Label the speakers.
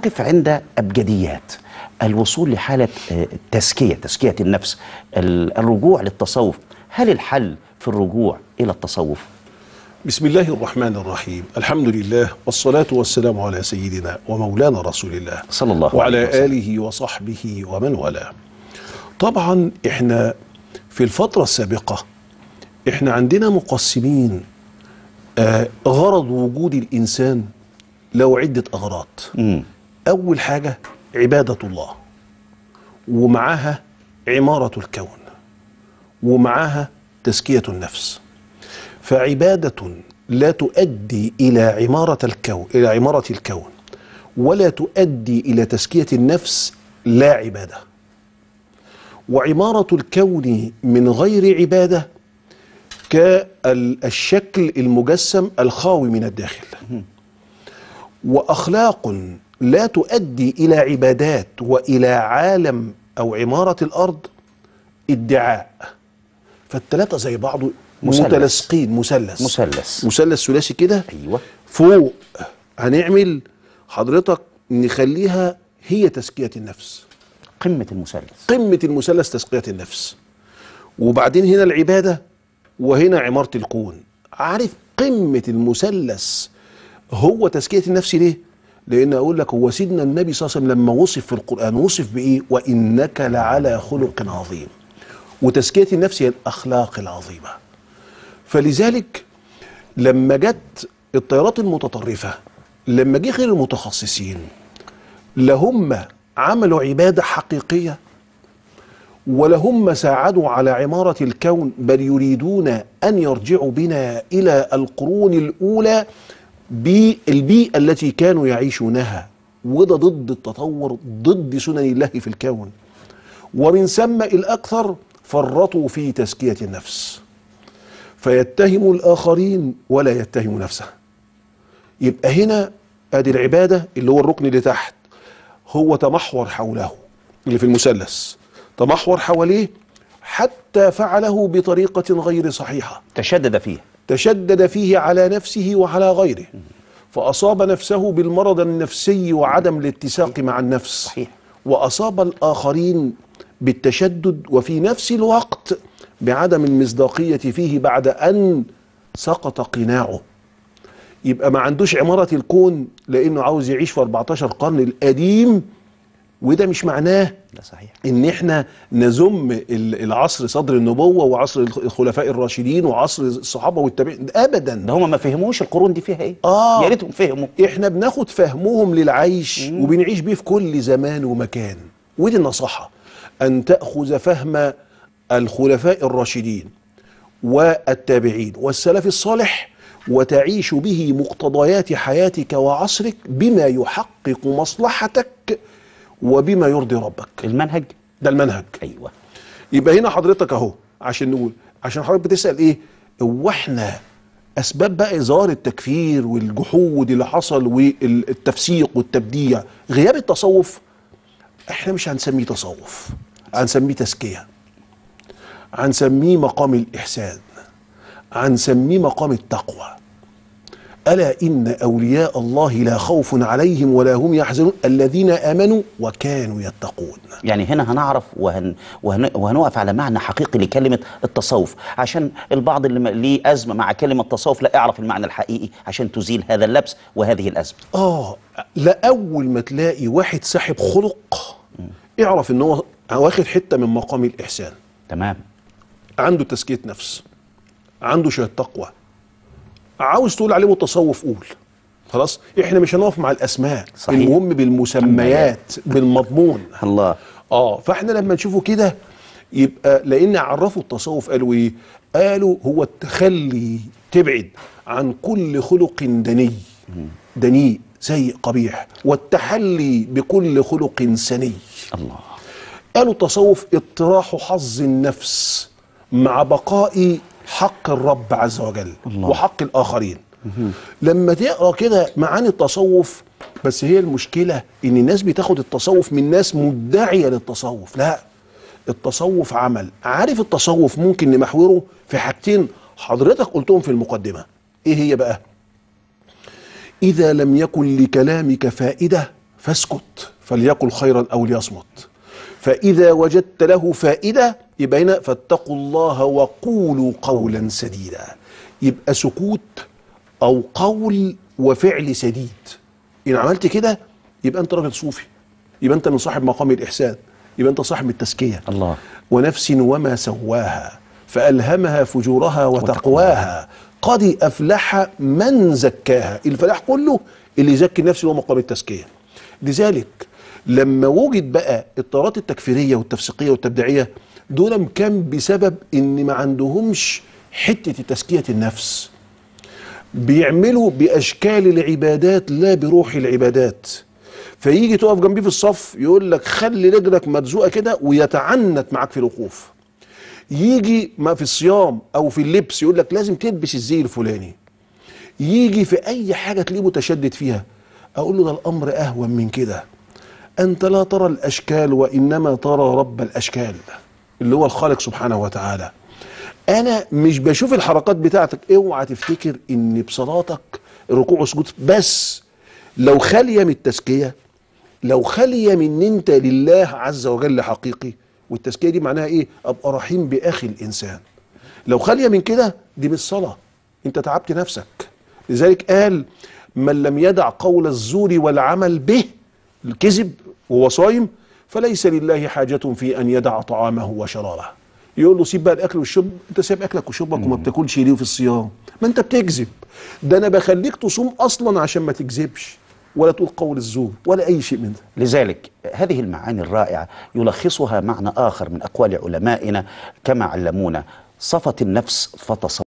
Speaker 1: نقف عند أبجديات. الوصول لحالة آه، تزكية النفس ال- الرجوع للتصوف. هل الحل في الرجوع إلى التصوف؟
Speaker 2: بسم الله الرحمن الرحيم. الحمد لله والصلاة والسلام على سيدنا ومولانا رسول الله.
Speaker 1: صلى الله عليه
Speaker 2: وعلى
Speaker 1: وسلم.
Speaker 2: آله وصحبه ومن والاه. طبعا إحنا في الفترة السابقة إحنا عندنا مقسمين آه غرض وجود الإنسان له عدة أغراض. أول حاجة عبادة الله ومعها عمارة الكون ومعها تزكية النفس. فعبادة لا تؤدي إلى عمارة الكون إلى عمارة الكون ولا تؤدي إلى تزكية النفس لا عبادة. وعمارة الكون من غير عبادة كالشكل المجسم الخاوي من الداخل. وأخلاق لا تؤدي إلى عبادات وإلى عالم أو عمارة الأرض ادعاء. فالثلاثه زي بعض. متلاصقين مثلث.
Speaker 1: مثلث.
Speaker 2: مثلث ثلاثي كده.
Speaker 1: أيوة.
Speaker 2: فوق هنعمل حضرتك نخليها هي تزكية النفس.
Speaker 1: قمة المثلث.
Speaker 2: قمة المثلث تزكية النفس. وبعدين هنا العبادة وهنا عمارة الكون. عارف قمة المثلث هو تزكية النفس ليه؟ لأن أقول لك هو سيدنا النبي صلى الله عليه وسلم لما وصف في القرآن وصف بإيه؟ وإنك لعلى خلق عظيم. وتزكية النفس هي الأخلاق العظيمة. فلذلك لما جت التيارات المتطرفة لما جه غير المتخصصين لا هم عملوا عبادة حقيقية ولا هم ساعدوا على عمارة الكون بل يريدون أن يرجعوا بنا إلى القرون الأولى بالبيئة التي كانوا يعيشونها وده ضد التطور ضد سنن الله في الكون. ومن ثم الأكثر فرطوا في تزكية النفس. فيتهم الآخرين ولا يتهم نفسه. يبقى هنا آدي العبادة اللي هو الركن اللي تحت هو تمحور حوله اللي في المثلث. تمحور حواليه حتى فعله بطريقة غير صحيحة.
Speaker 1: تشدد فيه.
Speaker 2: تشدد فيه على نفسه وعلى غيره. فأصاب نفسه بالمرض النفسي وعدم الاتساق مع النفس.
Speaker 1: صحيح.
Speaker 2: وأصاب الآخرين بالتشدد وفي نفس الوقت بعدم المصداقية فيه بعد أن سقط قناعه. يبقى ما عندوش عمارة الكون لأنه عاوز يعيش في 14 قرن القديم وده مش معناه
Speaker 1: ده صحيح.
Speaker 2: إن إحنا نذم ال- العصر صدر النبوة وعصر الخ- الخلفاء الراشدين وعصر الصحابة والتابعين. ابدا.
Speaker 1: ده هم ما فهموش القرون دي فيها إيه.
Speaker 2: آه.
Speaker 1: يا ريتهم فهموا.
Speaker 2: إحنا بناخد فهمهم للعيش وبنعيش بيه في كل زمان ومكان. ودي النصيحه أن تأخذ فهم الخلفاء الراشدين والتابعين والسلف الصالح وتعيش به مقتضيات حياتك وعصرك بما يحقق مصلحتك وبما يرضي ربك.
Speaker 1: المنهج.
Speaker 2: ده المنهج.
Speaker 1: أيوه.
Speaker 2: يبقى هنا حضرتك أهو عشان نقول عشان حضرتك بتسأل إيه؟ هو إحنا أسباب بقى إظهار التكفير والجحود اللي حصل والتفسيق والتبديع غياب التصوف إحنا مش هنسميه تصوف هنسميه تزكية. هنسميه مقام الإحسان. هنسميه مقام التقوى. ألا إن أولياء الله لا خوف عليهم ولا هم يحزنون؟ الذين آمنوا وكانوا يتقون.
Speaker 1: يعني هنا هنعرف وهن وهن وهنقف على معنى حقيقي لكلمة التصوف. عشان البعض اللي ليه أزمة مع كلمة تصوف لا اعرف المعنى الحقيقي عشان تزيل هذا اللبس وهذه الأزمة.
Speaker 2: لا اول ما تلاقي واحد صاحب خلق اعرف إن هو واخد حتة من مقام الإحسان.
Speaker 1: تمام.
Speaker 2: عنده تزكية نفس عنده شوية تقوى عاوز تقول عليه متصوف قول. خلاص؟ إحنا مش هنقف مع الأسماء.
Speaker 1: صحيح.
Speaker 2: المهم بالمسميات بالمضمون.
Speaker 1: الله.
Speaker 2: آه فإحنا لما نشوفه كده يبقى لأن عرفوا التصوف قالوا إيه؟ قالوا هو التخلي تبعد عن كل خلق دني. دنيء سيء قبيح. والتحلي بكل خلق سني.
Speaker 1: الله.
Speaker 2: قالوا التصوف اطراح حظ النفس مع بقاء حق الرب عز وجل
Speaker 1: الله.
Speaker 2: وحق الآخرين. لما تقرأ كده معاني التصوف بس هي المشكلة إن الناس بتاخد التصوف من ناس مدعية للتصوف. لا التصوف عمل. عارف التصوف ممكن نمحوره في حاجتين حضرتك قلتهم في المقدمة. إيه هي بقى؟ إذا لم يكن لكلامك فائدة فاسكت فليقل خيرا أو ليصمت. فإذا وجدت له فائدة يبقى هنا فاتقوا الله وقولوا قولا سديدا. يبقى سكوت أو قول وفعل سديد. إن عملت كده يبقى أنت راجل صوفي. يبقى أنت من صاحب مقام الإحسان. يبقى أنت صاحب التزكية.
Speaker 1: الله.
Speaker 2: ونفس وما سواها فألهمها فجورها وتقواها. قد أفلح من زكاها. الفلاح كله اللي يزكي نفسه هو مقام التزكية. لذلك لما وجد بقى الطارات التكفيرية والتفسيقية والتبديعية دول كان بسبب إن ما عندهمش حتة تزكية النفس. بيعملوا بأشكال العبادات لا بروح العبادات. فيجي تقف جنبيه في الصف يقول لك خلي رجلك مدزوقة كده ويتعنت معاك في الوقوف. يجي ما في الصيام أو في اللبس يقول لك لازم تلبس الزي الفلاني. يجي في أي حاجة تلاقيه متشدد فيها. أقول له ده الأمر أهون من كده. أنت لا ترى الأشكال وإنما ترى رب الأشكال. اللي هو الخالق سبحانه وتعالى. أنا مش بشوف الحركات بتاعتك. اوعى تفتكر إن بصلاتك الركوع والسجود بس لو خالية من التزكية لو خالية من إن أنت لله عز وجل حقيقي والتزكية دي معناها إيه؟ أبقى رحيم بأخي الإنسان. لو خالية من كده دي مش صلاة. أنت تعبت نفسك. لذلك قال من لم يدع قول الزور والعمل به الكذب وهو صايم فليس لله حاجة في أن يدع طعامه وشرابه. يقول له سيب بقى الأكل والشرب. أنت سايب أكلك وشربك وما بتاكلش ليه في الصيام؟ ما أنت بتكذب. ده أنا بخليك تصوم أصلا عشان ما تكذبش. ولا تقول قول الزور ولا أي شيء من ده.
Speaker 1: لذلك هذه المعاني الرائعة يلخصها معنى آخر من أقوال علمائنا كما علمونا صفت النفس فتص